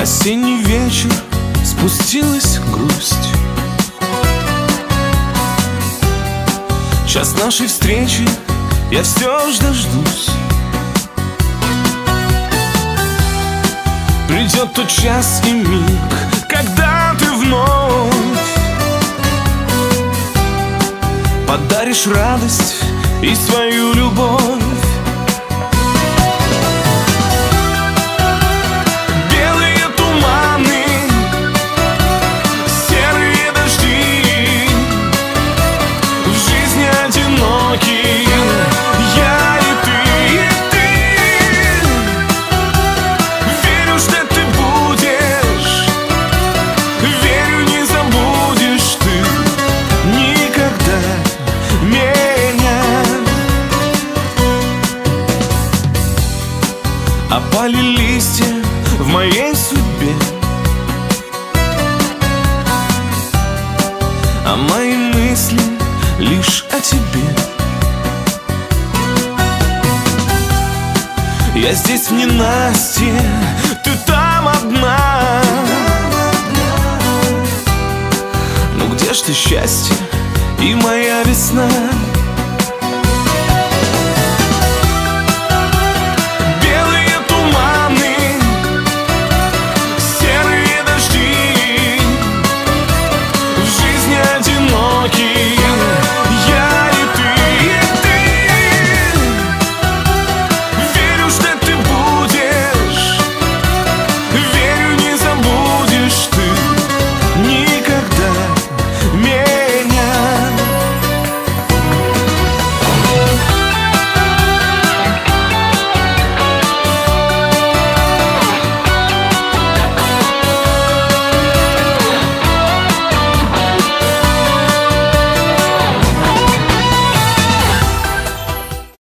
Осенний вечер спустилась грусть. Час нашей встречи я все ж дождусь. Придет тот час и миг, когда ты вновь Подаришь радость и свою любовь Опали листья в моей судьбе. А мои мысли лишь о тебе. Я здесь в ненастье, ты там одна. Ну где ж ты счастье и моя весна?